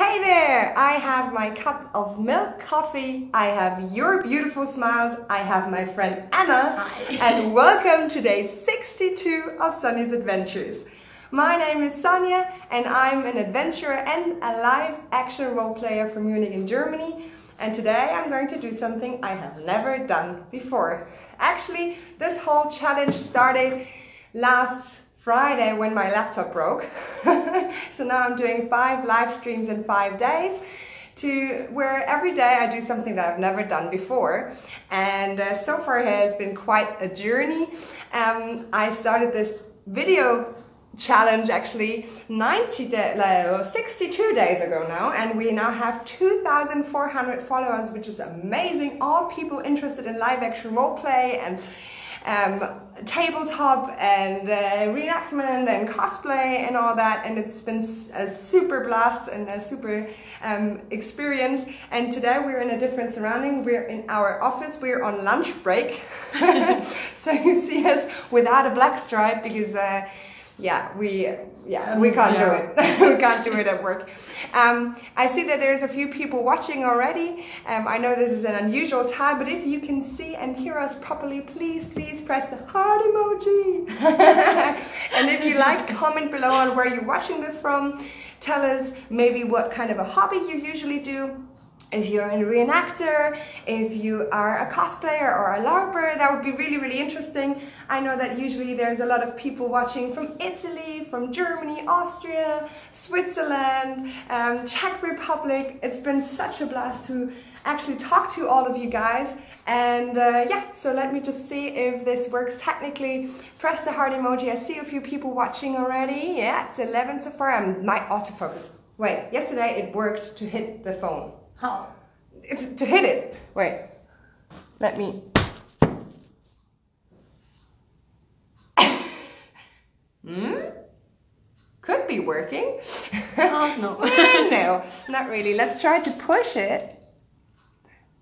Hey there! I have my cup of milk coffee, I have your beautiful smiles, I have my friend Anna, Hi. and welcome to day 62 of Sonja's Adventures. My name is Sonja, and I'm an adventurer and a live action role player from Munich in Germany. And today I'm going to do something I have never done before. Actually, this whole challenge started last Friday when my laptop broke. so now I'm doing five live streams in five days to where every day I do something that I've never done before. And uh, so far it has been quite a journey. Um, I started this video challenge actually 90 days, like 62 days ago now and we now have 2,400 followers which is amazing all people interested in live action role play and um, tabletop and uh, reenactment and cosplay and all that and it's been a super blast and a super um, experience. And today we're in a different surrounding. We're in our office. We're on lunch break. So you see us without a black stripe because uh, yeah, we yeah we can't yeah. do it. we can't do it at work. Um, I see that there's a few people watching already. Um, I know this is an unusual time, but if you can see and hear us properly, please please press the heart emoji. and if you like, comment below on where you're watching this from. Tell us maybe what kind of a hobby you usually do if you're a reenactor, if you are a cosplayer or a LARPer, that would be really, really interesting. I know that usually there's a lot of people watching from Italy, from Germany, Austria, Switzerland, um, Czech Republic. It's been such a blast to actually talk to all of you guys. And uh, yeah, so let me just see if this works technically. Press the heart emoji. I see a few people watching already. Yeah, it's 11 so far. I might autofocus. Wait, yesterday it worked to hit the phone. How? It's to hit it. Wait. Let me. hmm? Could be working. Oh, no. No, not really. Let's try to push it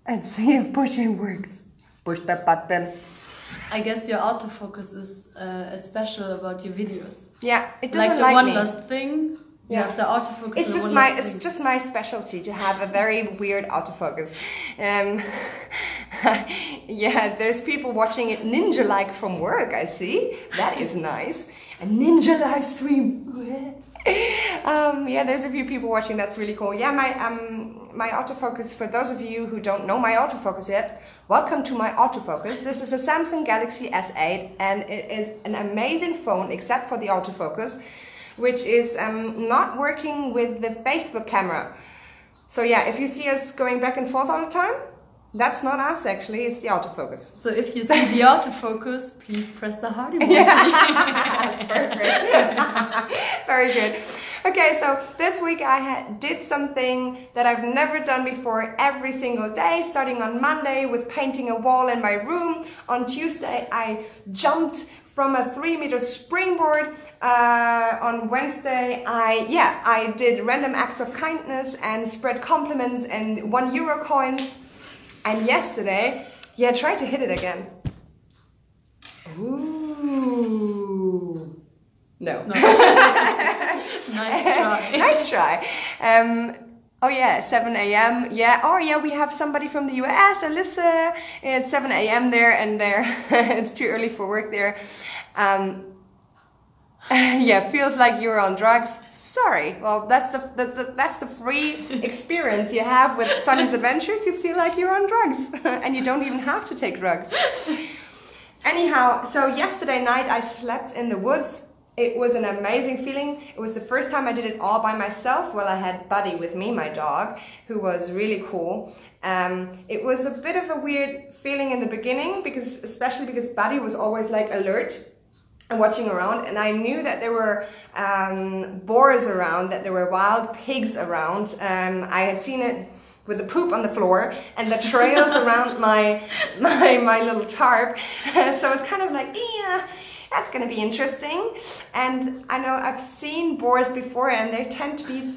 and see if pushing works. Push the button. I guess your autofocus is uh, special about your videos. Yeah, it doesn't Like the like one me. last thing. You Yeah. the autofocus. It's just my it's thing. just my specialty to have a very weird autofocus. Um, yeah, there's people watching it ninja like from work. I see that is nice. A ninja live stream. um, yeah, there's a few people watching. That's really cool. Yeah, my um my autofocus. For those of you who don't know my autofocus yet, welcome to my autofocus. This is a Samsung Galaxy S8, and it is an amazing phone, except for the autofocus which is um, not working with the Facebook camera. So yeah, if you see us going back and forth all the time, that's not us actually, it's the autofocus. So if you see the autofocus, please press the heart emoji. Yeah. Very good. Okay, so this week I had, did something that I've never done before every single day, starting on Monday with painting a wall in my room. On Tuesday, I jumped from a three meter springboard. Uh, on Wednesday, I, yeah, I did random acts of kindness and spread compliments and one euro coins. And yesterday, yeah, try to hit it again. Ooh. No. nice try. nice try. Um, oh yeah, 7 a.m. Yeah. Oh yeah, we have somebody from the US, Alyssa. It's 7 a.m. there, and there it's too early for work there. Um, yeah, feels like you're on drugs. Sorry. Well, that's the, that's the that's the free experience you have with Sonja's Adventures. You feel like you're on drugs, and you don't even have to take drugs. Anyhow, so yesterday night I slept in the woods. It was an amazing feeling. It was the first time I did it all by myself. Well, I had Buddy with me, my dog, who was really cool. Um, it was a bit of a weird feeling in the beginning because, especially because Buddy was always like alert watching around, and I knew that there were um, boars around, that there were wild pigs around. Um, I had seen it with the poop on the floor and the trails around my my my little tarp. so it's kind of like, yeah, that's gonna be interesting. And I know I've seen boars before and they tend to be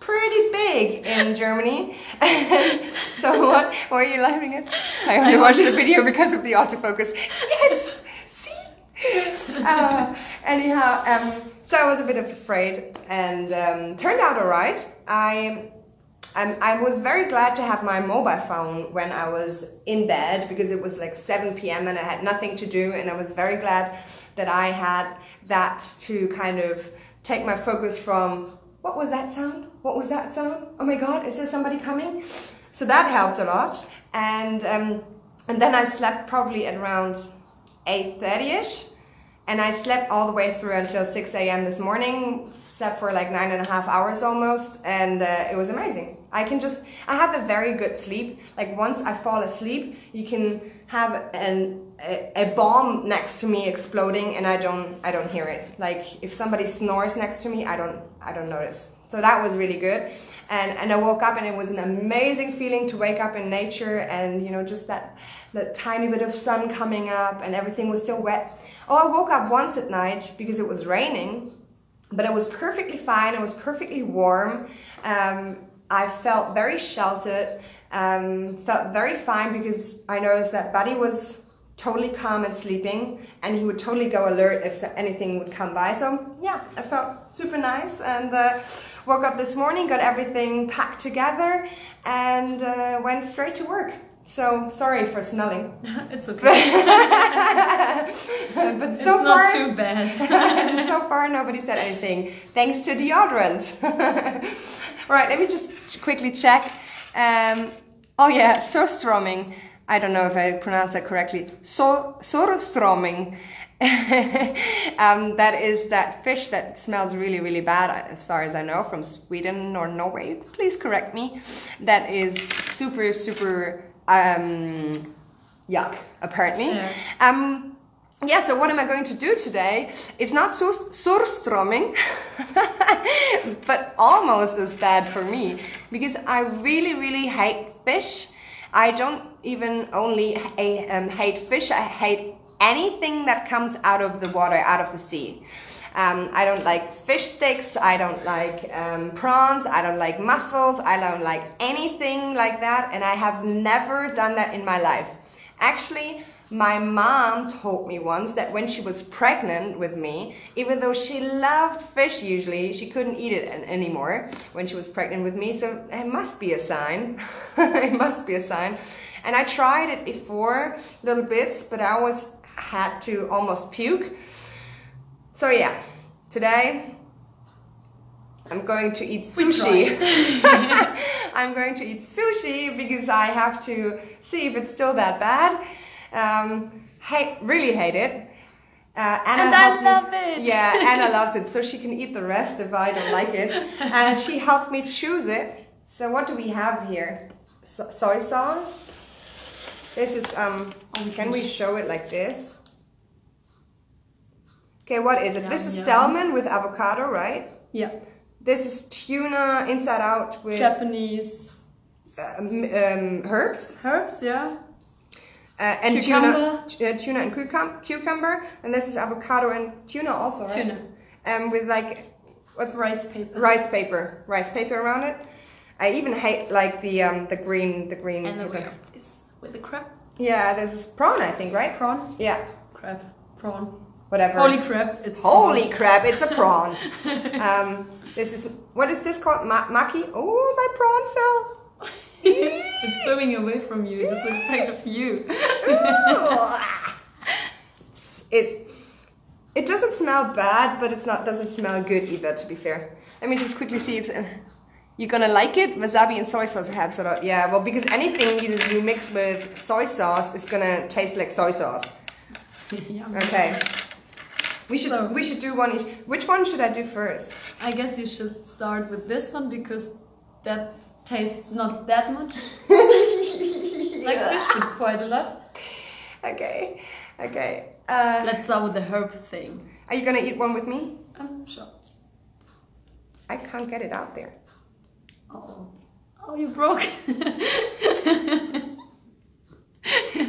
pretty big in Germany. so what, what are you laughing at? I only watched the video because of the autofocus. Yes! Uh, anyhow, um, so I was a bit afraid and um, turned out alright. I um, I was very glad to have my mobile phone when I was in bed because it was like 7 p.m. and I had nothing to do, and I was very glad that I had that to kind of take my focus from what was that sound? What was that sound? Oh my God, is there somebody coming? So that helped a lot, and um, and then I slept probably at around 8:30 ish, and I slept all the way through until 6 a.m. this morning. Slept for like nine and a half hours almost, and uh, it was amazing. I can just, I have a very good sleep. Like once I fall asleep, you can have an, a, a bomb next to me exploding and I don't, I don't hear it. Like if somebody snores next to me, I don't, I don't notice. So that was really good. And, and I woke up and it was an amazing feeling to wake up in nature and, you know, just that, that tiny bit of sun coming up and everything was still wet. Oh, I woke up once at night because it was raining, but it was perfectly fine. It was perfectly warm. Um, I felt very sheltered, um, felt very fine because I noticed that Buddy was totally calm and sleeping and he would totally go alert if anything would come by. So yeah, I felt super nice and uh, woke up this morning, got everything packed together and uh, went straight to work. So sorry for smelling. it's okay. but it's so not far, too bad. so far nobody said anything. Thanks to deodorant. All right, let me just quickly check. Um, oh yeah, surströmming. I don't know if I pronounced that correctly. So, surströmming. um, that is that fish that smells really, really bad, as far as I know, from Sweden or Norway. Please correct me. That is super, super um, yuck, apparently. Yeah. Um, yeah, so what am I going to do today? It's not sur surströmming, but almost as bad for me because I really, really hate fish. I don't even only um, hate fish, I hate anything that comes out of the water, out of the sea. Um, I don't like fish sticks, I don't like um, prawns, I don't like mussels, I don't like anything like that, and I have never done that in my life. Actually, my mom told me once that when she was pregnant with me, even though she loved fish usually, she couldn't eat it an- anymore when she was pregnant with me. So it must be a sign. it must be a sign. And I tried it before, little bits, but I always had to almost puke. So yeah, today I'm going to eat sushi. I'm going to eat sushi because I have to see if it's still that bad. Um, hate, really hate it. Uh, Anna And I helped me- love it. Yeah, Anna loves it, so she can eat the rest if I don't like it. And she helped me choose it. So what do we have here? So- soy sauce. This is um. Oh, can can we show it like this? Okay, what is it? this is yum. salmon with avocado, right? Yeah. This is tuna inside out with Japanese um, um, herbs herbs, yeah. uh, and Cucumber. tuna, uh, tuna and cucum- cucumber, and this is avocado and tuna also, right? Tuna. Um, with like what's Rice paper. rice paper, rice paper around it. I even hate like the um the green the green. And the paper. way of this with the crab. Yeah, this is prawn, I think, right? Prawn. Yeah, Crab. Prawn. whatever. Holy crab. It's Holy prawn. crap! It's a prawn. um, this is what is this called? Ma- maki? Oh, my prawn fell. it's swimming away from you. It's effect of you. it it doesn't smell bad, but it's not doesn't smell good either. To be fair, let me just quickly see if you're gonna like it. Wasabi and soy sauce have sort of yeah. Well, because anything you, you mix with soy sauce is gonna taste like soy sauce. Okay. We should So- we should do one each. Which one should I do first? I guess you should start with this one because that tastes not that much like fish, but quite a lot. Okay, okay. Uh, Let's start with the herb thing. are you gonna eat one with me? I'm sure. I can't get it out there. Oh, oh, you broke.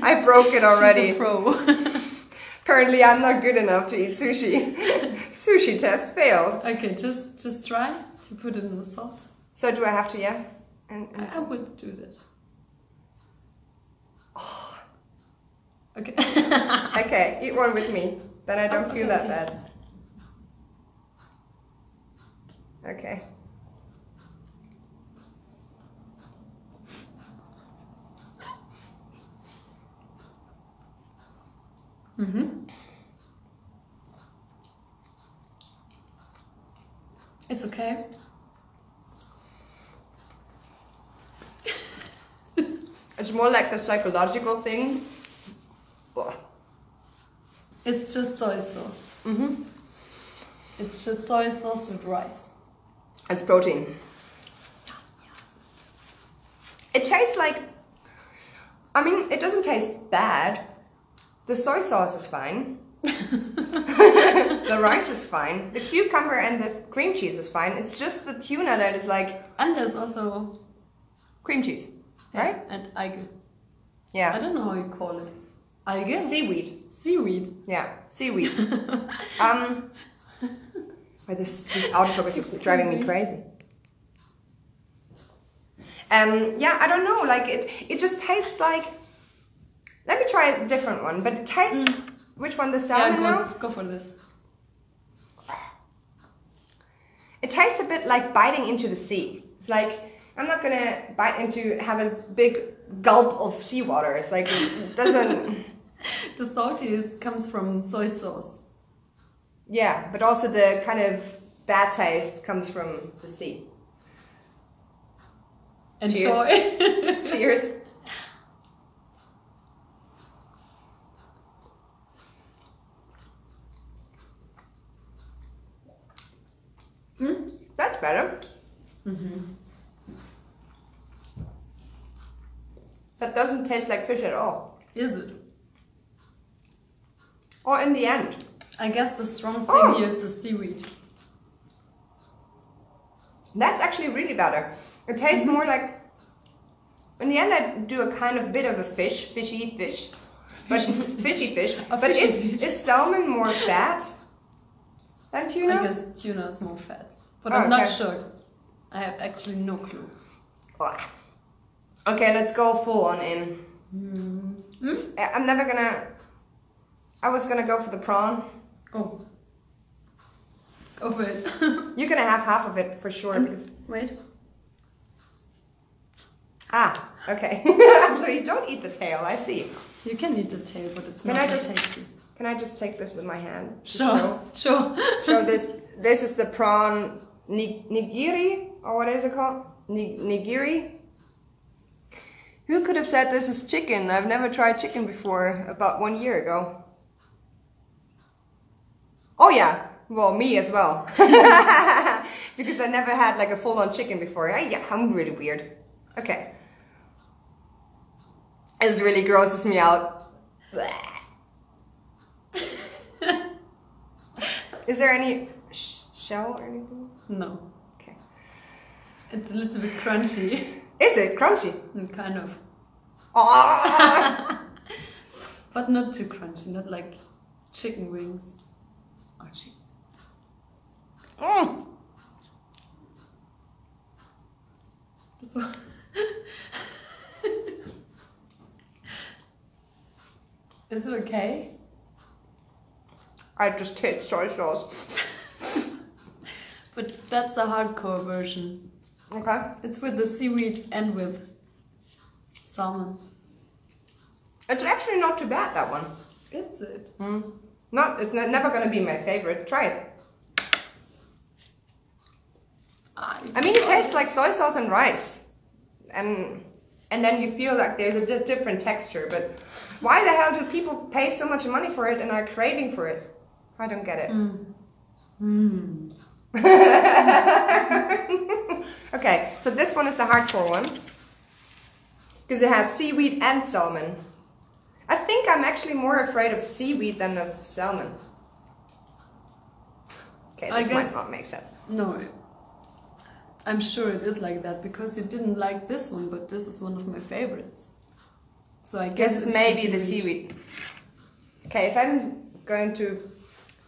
I broke it already. Pro. Apparently, I'm not good enough to eat sushi. sushi test failed. okay, just just try to put it in the sauce. So do I have to? Yeah. And, I, and I would do that. Okay. okay, eat one with me. Then I don't Oh, feel okay, that okay. bad. Okay. Mm-hmm. It's okay. It's more like the psychological thing. Ugh. It's just soy sauce. Mm-hmm. It's just soy sauce with rice. It's protein. It tastes like. I mean, it doesn't taste bad. The soy sauce is fine. the rice is fine. The cucumber and the cream cheese is fine. It's just the tuna that is like And there's also cream cheese, right? and algae. Yeah. I don't know how you call it. Algae? Seaweed. Seaweed. Yeah, seaweed. um, but this this autofocus is driving me crazy. Um, yeah, I don't know. Like it, it just tastes like. Let me try a different one, but it tastes. Mm. Which one? The Yeah, salmon now? go, go for this. It tastes a bit like biting into the sea. It's like I'm not gonna bite into have a big gulp of seawater. It's like it doesn't. The saltiness comes from soy sauce. yeah, but also the kind of bad taste comes from the sea. Enjoy. Cheers. Mm. That's better. Mm-hmm. That doesn't taste like fish at all. Is it? Or in the end. I guess the strong thing Oh. here is the seaweed. That's actually really better. It tastes Mm-hmm. more like. In the end, I do a kind of bit of a fish, fishy fish, but fishy fish. But fishy is fish. is salmon more fat than tuna? I guess tuna is more fat. But Oh, I'm not okay. sure. I have actually no clue. Okay, let's go full on in. Mm. I- I'm never gonna. I was gonna go for the prawn. Oh. Go for it. You're gonna have half of it for sure because Wait. ah okay. so you don't eat the tail. I see. You can eat the tail, but it's Can not I just- tasty. Can I just take this with my hand? Sure. Sure. Show this. This is the prawn ni- nigiri or what is it called? Ni- nigiri. Who could have said this is chicken? I've never tried chicken before. About one year ago. Oh yeah. Well, me as well. because I never had like a full-on chicken before. I, yeah, I'm really weird. Okay. This really grosses me out. Is there any sh- shell or anything? No. Okay. It's a little bit crunchy. Is it crunchy? Mm, kind of. Oh, But not too crunchy, not like chicken wings. Or chicken. Mm. So, Is it okay? I just taste soy sauce. But that's the hardcore version. Okay. It's with the seaweed and with salmon. It's actually not too bad that one. Is it? Mm. Not. It's ne- never gonna be my favorite. Try it. I mean, it tastes like soy sauce and rice, and and then you feel like there's a di- different texture. But why the hell do people pay so much money for it and are craving for it? I don't get it. Mm. okay, so this one is the hardcore one because it has seaweed and salmon. I think I'm actually more afraid of seaweed than of salmon. Okay, this might not make sense. No. I'm sure it is like that because you didn't like this one, but this is one of my favorites. So I guess Guess it's maybe the seaweed. Okay, if I'm going to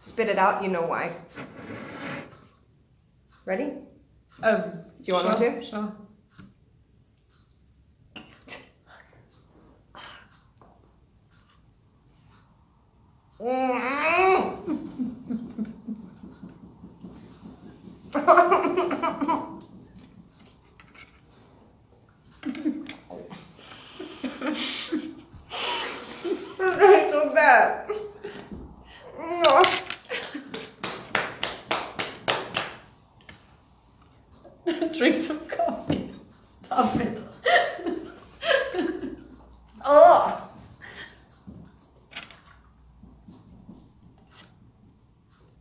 spit it out, you know why. Ready? Oh, Do you want me to? Sure. That's so bad. Drink some coffee. Stop it. Oh.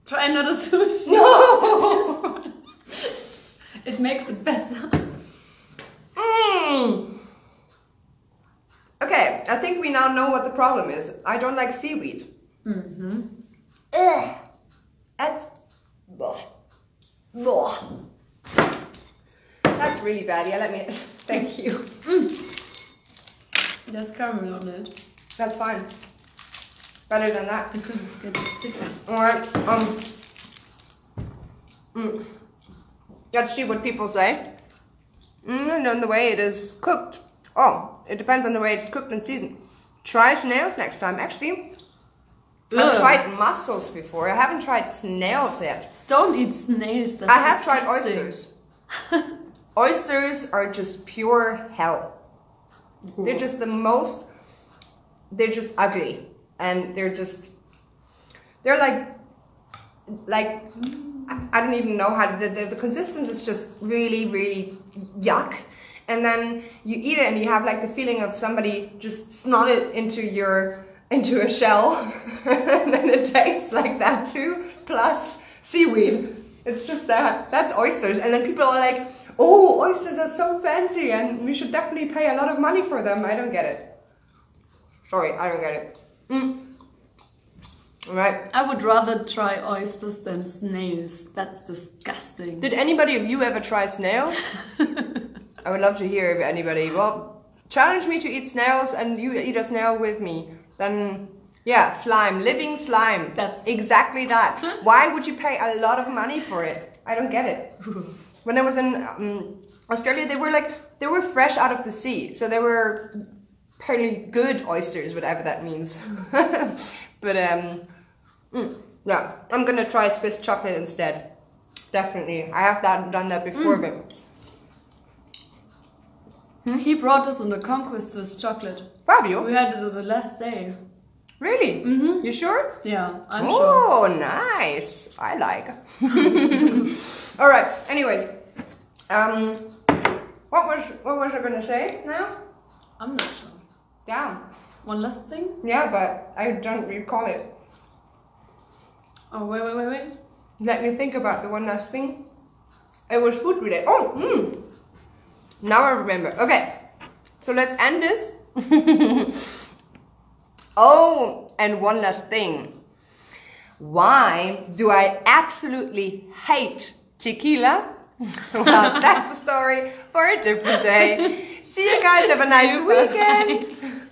Try another sushi. No. It makes it better. Mm. Okay, I think we now know what the problem is. I don't like seaweed. Mm-hmm. Ugh. That's. Blah. Blah. That's really bad. Yeah, let me. Thank you. There's caramel on it That's fine. Better than that. because it's good. Alright, um. Mm. Let's see what people say. Mm, and on the way it is cooked. Oh, it depends on the way it's cooked and seasoned. Try snails next time. Actually, I've tried mussels before. I haven't tried snails yet. Don't eat snails. I have tried oysters. Oysters are just pure hell. They're just the most. They're just ugly, and they're just. They're like, like, I- don't even know how the, the the consistency is just really really yuck, and then you eat it and you have like the feeling of somebody just snotted into your into a shell, and then it tastes like that too. Plus seaweed. It's just that. That's oysters, and then people are like, "Oh, oysters are so fancy, and we should definitely pay a lot of money for them." I don't get it. Sorry, I don't get it. Mm. Right. I would rather try oysters than snails. That's disgusting. Did anybody of you ever try snails? I would love to hear if anybody. Well, challenge me to eat snails, and you eat a snail with me. Then, yeah, slime, living slime. That's- exactly that. Why would you pay a lot of money for it? I don't get it. When I was in um, Australia, they were like they were fresh out of the sea, so they were apparently good oysters, whatever that means. but um, mm, yeah, I'm gonna try Swiss chocolate instead. Definitely, I have that done that before, but He brought us on the conquest with chocolate. Fabio, We had it on the last day. really? Mm -hmm. You sure? Yeah, I'm sure. oh, nice. I like. All right. Anyways, um, what was what was I gonna say now? I'm not sure. Yeah, One last thing? yeah, but I don't recall it. Oh, wait, wait, wait, wait. Let me think about the one last thing. It was food related. Oh, mm. now I remember. Okay, so let's end this. oh, and one last thing. Why do I absolutely hate tequila? well, that's a story for a different day. See you guys. Have a nice weekend.